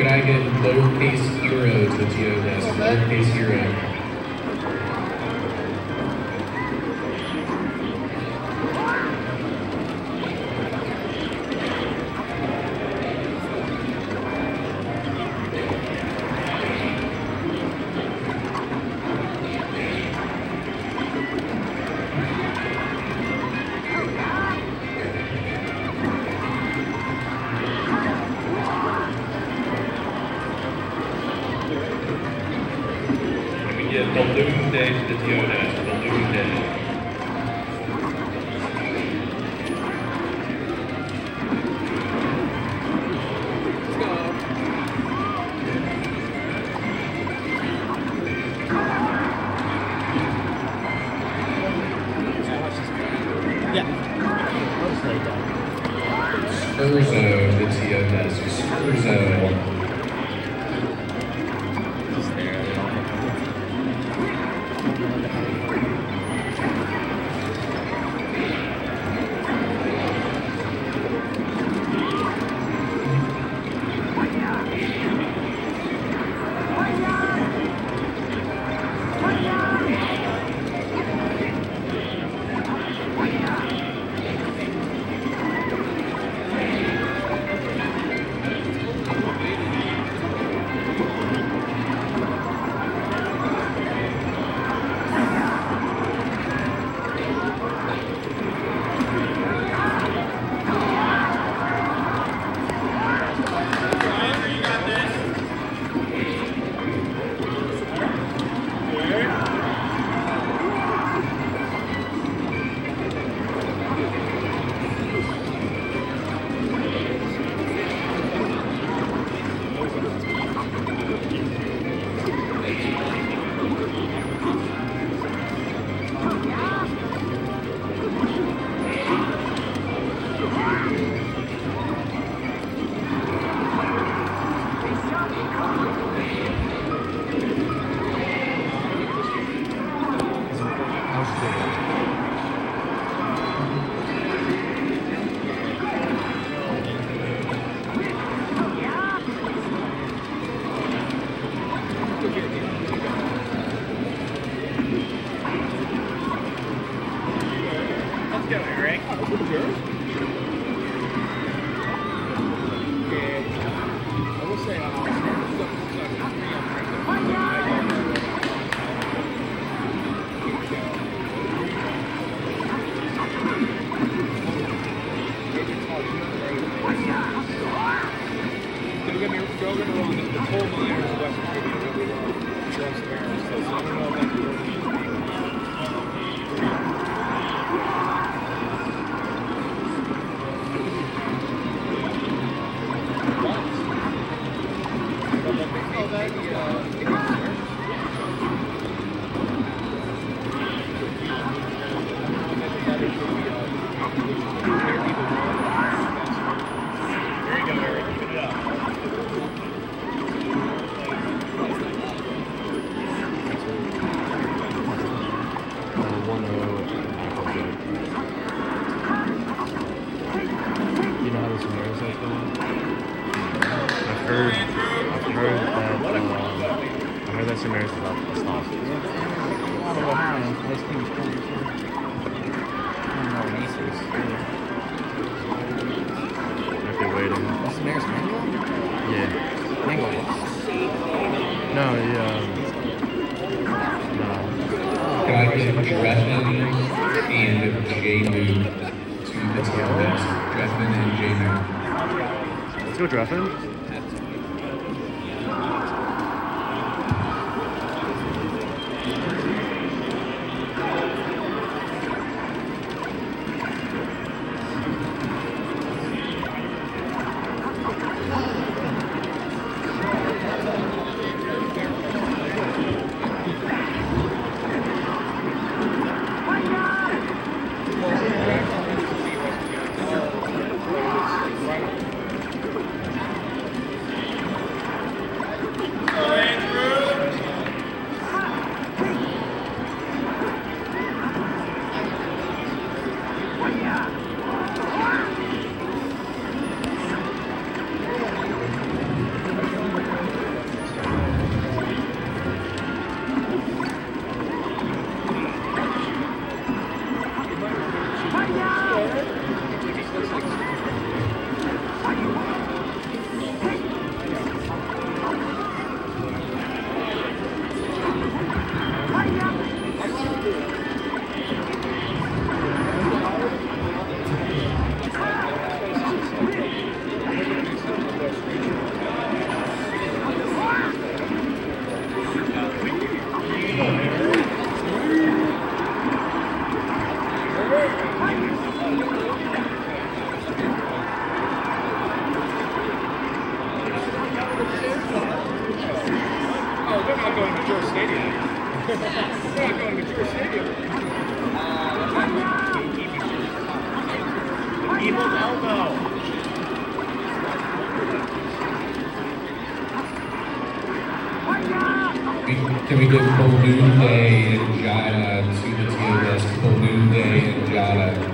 Could I get lowercase hero to TO? Lowercase hero. Can we get balloon day to the TO desk? Balloon day. Spurzo to the TO desk. Spurzo. Let's coal miners West Virginia really love so I don't know if that's uh, I heard that Samaras is about to stop. If they're waiting. Yeah. No, yeah. No. Could I get Dreffin and J-Move to the TO desk? Dreffin and J-Move. Let's go Can we give Balloon Day and Jada to the tier list? Day and Jada.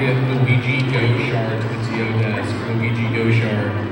give Luigi uh, Gauchard to the TO desk. Luigi Gauchard.